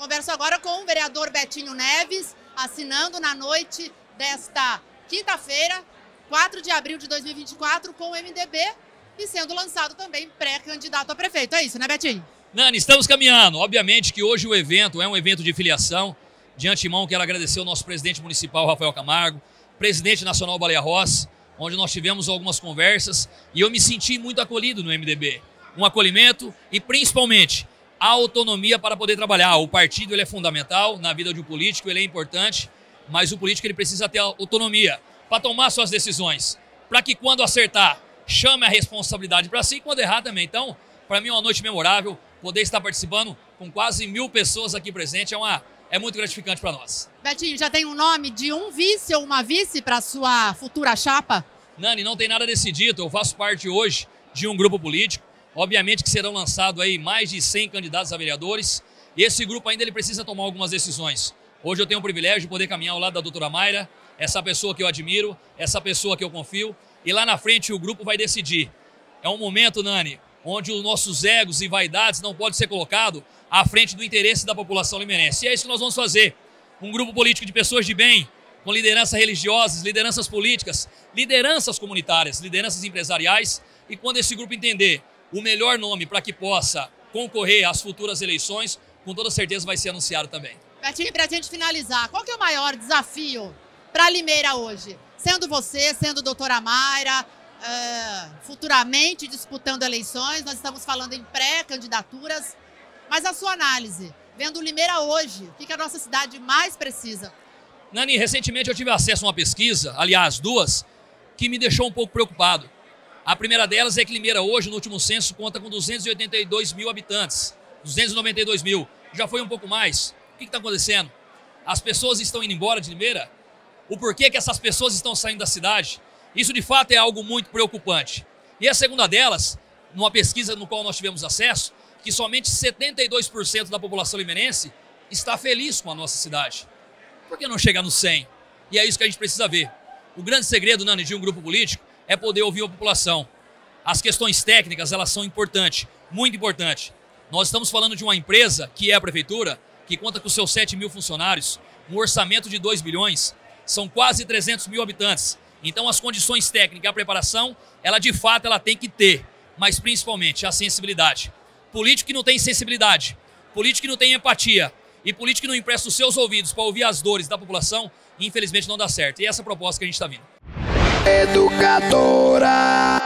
Converso agora com o vereador Betinho Neves, assinando na noite desta quinta-feira, 4 de abril de 2024, com o MDB e sendo lançado também pré-candidato a prefeito. É isso, né, Betinho? Nani, estamos caminhando. Obviamente que hoje o evento é um evento de filiação. De antemão, quero agradecer ao nosso presidente municipal, Rafael Camargo, presidente nacional Baleia Rossi, onde nós tivemos algumas conversas e eu me senti muito acolhido no MDB. Um acolhimento e, principalmente, autonomia para poder trabalhar. O partido ele é fundamental na vida de um político, ele é importante, mas o político ele precisa ter autonomia para tomar suas decisões, para que quando acertar, chame a responsabilidade para si e quando errar também. Então, para mim é uma noite memorável, poder estar participando com quase mil pessoas aqui presentes é uma é muito gratificante para nós. Betinho, já tem um nome de um vice ou uma vice para sua futura chapa? Nani, não tem nada decidido. Eu faço parte hoje de um grupo político. Obviamente que serão lançados aí mais de 100 candidatos a vereadores. Esse grupo ainda ele precisa tomar algumas decisões. Hoje eu tenho o privilégio de poder caminhar ao lado da doutora Mayra, essa pessoa que eu admiro, essa pessoa que eu confio. E lá na frente o grupo vai decidir. É um momento, Nani, onde os nossos egos e vaidades não podem ser colocados à frente do interesse da população limerense. E é isso que nós vamos fazer. Um grupo político de pessoas de bem, com lideranças religiosas, lideranças políticas, lideranças comunitárias, lideranças empresariais. E quando esse grupo entender o melhor nome para que possa concorrer às futuras eleições, com toda certeza vai ser anunciado também. Betinho, para a gente finalizar, qual que é o maior desafio para Limeira hoje? Sendo você, sendo doutora Mayra, uh, futuramente disputando eleições, nós estamos falando em pré-candidaturas, mas a sua análise, vendo Limeira hoje, o que a nossa cidade mais precisa? Nani, recentemente eu tive acesso a uma pesquisa, aliás, duas, que me deixou um pouco preocupado. A primeira delas é que Limeira hoje, no último censo, conta com 282 mil habitantes. 292 mil. Já foi um pouco mais. O que está acontecendo? As pessoas estão indo embora de Limeira? O porquê que essas pessoas estão saindo da cidade? Isso de fato é algo muito preocupante. E a segunda delas, numa pesquisa no qual nós tivemos acesso, que somente 72% da população limeirense está feliz com a nossa cidade. Por que não chegar no 100? E é isso que a gente precisa ver. O grande segredo, Nani, de um grupo político é poder ouvir a população. As questões técnicas, elas são importantes, muito importantes. Nós estamos falando de uma empresa, que é a prefeitura, que conta com seus 7 mil funcionários, um orçamento de 2 bilhões, são quase 300 mil habitantes. Então as condições técnicas, a preparação, ela de fato ela tem que ter, mas principalmente a sensibilidade. Político que não tem sensibilidade, político que não tem empatia e político que não empresta os seus ouvidos para ouvir as dores da população, infelizmente não dá certo. E essa é a proposta que a gente está vindo. Educadora